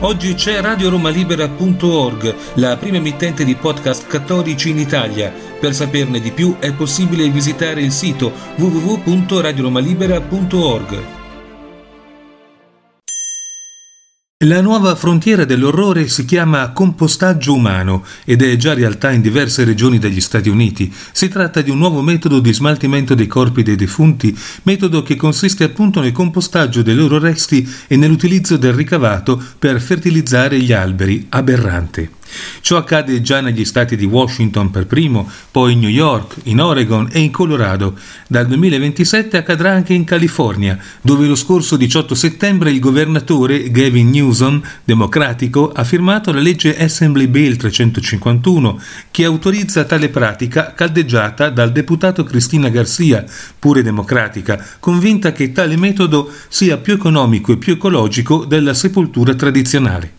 Oggi c'è RadioRomaLibera.org, la prima emittente di podcast cattolici in Italia. Per saperne di più è possibile visitare il sito www.radioromalibera.org. La nuova frontiera dell'orrore si chiama compostaggio umano ed è già realtà in diverse regioni degli Stati Uniti. Si tratta di un nuovo metodo di smaltimento dei corpi dei defunti, metodo che consiste appunto nel compostaggio dei loro resti e nell'utilizzo del ricavato per fertilizzare gli alberi, aberrante. Ciò accade già negli stati di Washington per primo, poi in New York, in Oregon e in Colorado. Dal 2027 accadrà anche in California, dove lo scorso 18 settembre il governatore Gavin Newsom, democratico, ha firmato la legge Assembly Bill 351 che autorizza tale pratica caldeggiata dal deputato Cristina Garcia, pure democratica, convinta che tale metodo sia più economico e più ecologico della sepoltura tradizionale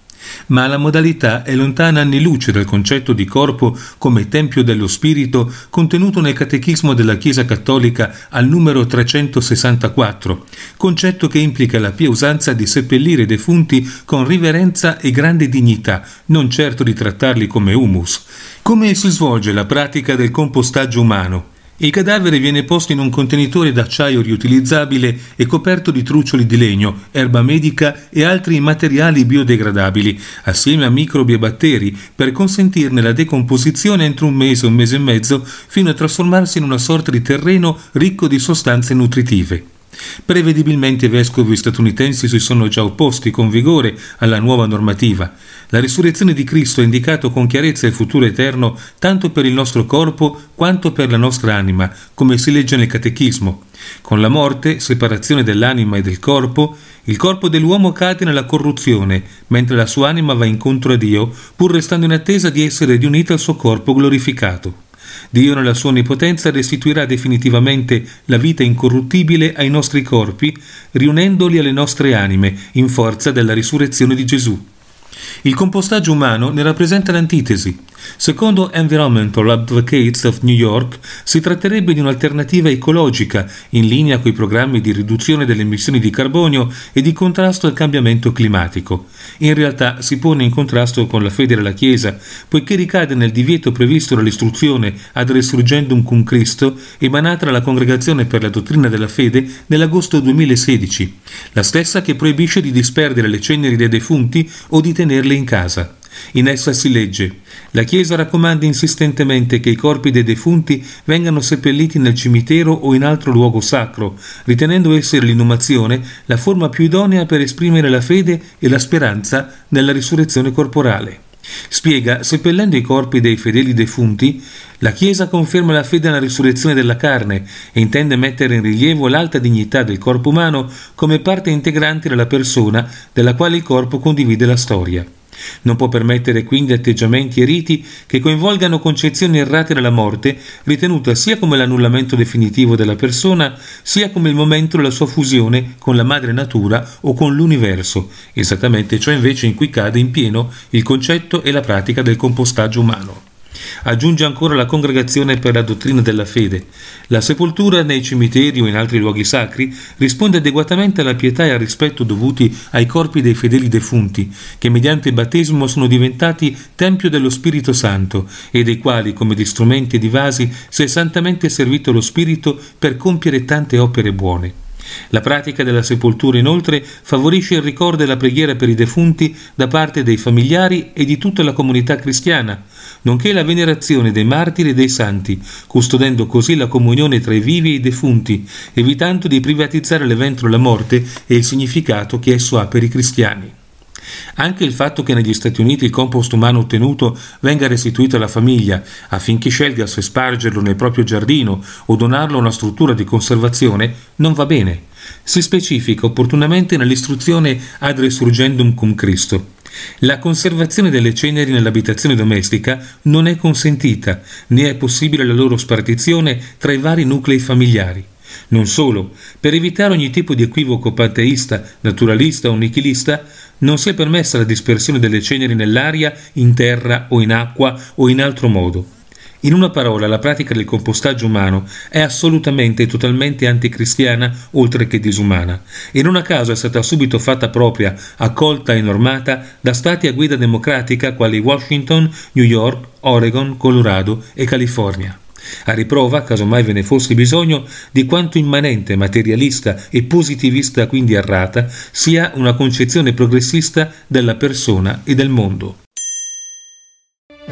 ma la modalità è lontana anni luce dal concetto di corpo come tempio dello spirito contenuto nel catechismo della Chiesa Cattolica al numero 364, concetto che implica la pia usanza di seppellire i defunti con riverenza e grande dignità, non certo di trattarli come humus. Come si svolge la pratica del compostaggio umano? Il cadavere viene posto in un contenitore d'acciaio riutilizzabile e coperto di truccioli di legno, erba medica e altri materiali biodegradabili, assieme a microbi e batteri, per consentirne la decomposizione entro un mese o un mese e mezzo, fino a trasformarsi in una sorta di terreno ricco di sostanze nutritive. Prevedibilmente i vescovi statunitensi si sono già opposti con vigore alla nuova normativa. La risurrezione di Cristo ha indicato con chiarezza il futuro eterno tanto per il nostro corpo quanto per la nostra anima, come si legge nel Catechismo. Con la morte, separazione dell'anima e del corpo, il corpo dell'uomo cade nella corruzione, mentre la sua anima va incontro a Dio, pur restando in attesa di essere riunita al suo corpo glorificato. Dio nella sua onnipotenza restituirà definitivamente la vita incorruttibile ai nostri corpi, riunendoli alle nostre anime in forza della risurrezione di Gesù. Il compostaggio umano ne rappresenta l'antitesi. Secondo Environmental Advocates of New York, si tratterebbe di un'alternativa ecologica in linea con i programmi di riduzione delle emissioni di carbonio e di contrasto al cambiamento climatico. In realtà si pone in contrasto con la fede della Chiesa, poiché ricade nel divieto previsto dall'istruzione ad Resurgendum cum Cristo emanata dalla Congregazione per la Dottrina della Fede nell'agosto 2016, la stessa che proibisce di disperdere le ceneri dei defunti o di tenerle in casa. In essa si legge La Chiesa raccomanda insistentemente che i corpi dei defunti vengano seppelliti nel cimitero o in altro luogo sacro, ritenendo essere l'inumazione la forma più idonea per esprimere la fede e la speranza nella risurrezione corporale. Spiega, seppellendo i corpi dei fedeli defunti, la Chiesa conferma la fede alla risurrezione della carne e intende mettere in rilievo l'alta dignità del corpo umano come parte integrante della persona della quale il corpo condivide la storia. Non può permettere quindi atteggiamenti e riti che coinvolgano concezioni errate della morte, ritenuta sia come l'annullamento definitivo della persona, sia come il momento della sua fusione con la madre natura o con l'universo, esattamente ciò invece in cui cade in pieno il concetto e la pratica del compostaggio umano. Aggiunge ancora la Congregazione per la dottrina della fede. La sepoltura nei cimiteri o in altri luoghi sacri risponde adeguatamente alla pietà e al rispetto dovuti ai corpi dei fedeli defunti, che mediante il battesimo sono diventati tempio dello Spirito Santo e dei quali, come di strumenti e di vasi, si è santamente servito lo Spirito per compiere tante opere buone. La pratica della sepoltura inoltre favorisce il ricordo e la preghiera per i defunti da parte dei familiari e di tutta la comunità cristiana, nonché la venerazione dei martiri e dei santi, custodendo così la comunione tra i vivi e i defunti, evitando di privatizzare l'evento della morte e il significato che esso ha per i cristiani. Anche il fatto che negli Stati Uniti il compost umano ottenuto venga restituito alla famiglia affinché scelga se spargerlo nel proprio giardino o donarlo a una struttura di conservazione non va bene. Si specifica opportunamente nell'istruzione ad resurgendum cum Cristo. La conservazione delle ceneri nell'abitazione domestica non è consentita, né è possibile la loro spartizione tra i vari nuclei familiari. Non solo, per evitare ogni tipo di equivoco panteista, naturalista o nichilista, non si è permessa la dispersione delle ceneri nell'aria, in terra o in acqua o in altro modo. In una parola, la pratica del compostaggio umano è assolutamente e totalmente anticristiana, oltre che disumana, e non a caso è stata subito fatta propria, accolta e normata da stati a guida democratica quali Washington, New York, Oregon, Colorado e California a riprova, caso mai ve ne fosse bisogno, di quanto immanente, materialista e positivista quindi errata sia una concezione progressista della persona e del mondo.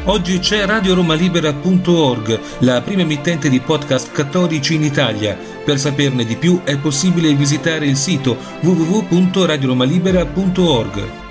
Oggi c'è radioromalibera.org, la prima emittente di podcast cattolici in Italia. Per saperne di più è possibile visitare il sito www.radioromalibera.org.